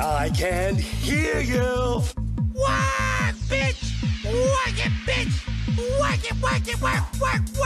I can't hear you. Work, bitch! Work it, bitch! Work it, work it, work, work!